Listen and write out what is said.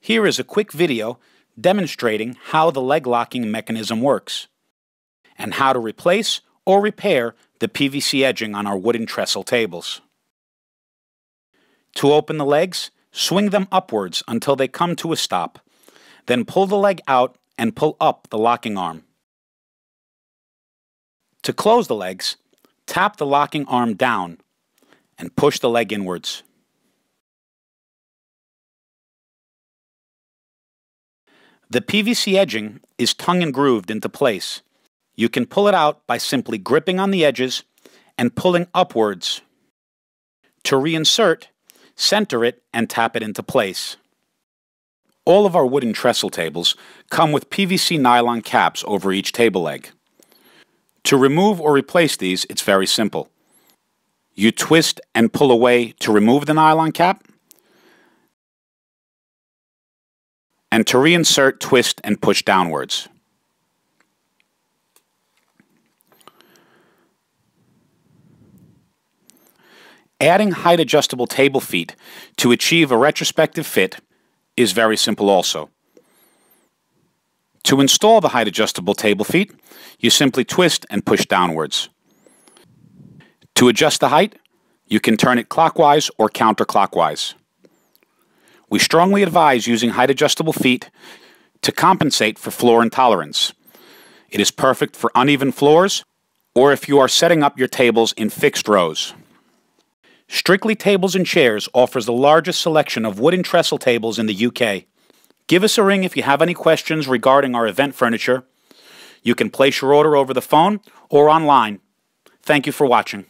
Here is a quick video demonstrating how the leg locking mechanism works and how to replace or repair the PVC edging on our wooden trestle tables. To open the legs, swing them upwards until they come to a stop. Then pull the leg out and pull up the locking arm. To close the legs, tap the locking arm down and push the leg inwards. The PVC edging is tongue and grooved into place. You can pull it out by simply gripping on the edges and pulling upwards. To reinsert, center it and tap it into place. All of our wooden trestle tables come with PVC nylon caps over each table leg. To remove or replace these, it's very simple. You twist and pull away to remove the nylon cap, and to reinsert, twist and push downwards. Adding height adjustable table feet to achieve a retrospective fit is very simple also. To install the height adjustable table feet, you simply twist and push downwards. To adjust the height, you can turn it clockwise or counterclockwise. We strongly advise using height adjustable feet to compensate for floor intolerance. It is perfect for uneven floors or if you are setting up your tables in fixed rows. Strictly Tables and Chairs offers the largest selection of wooden trestle tables in the UK. Give us a ring if you have any questions regarding our event furniture. You can place your order over the phone or online. Thank you for watching.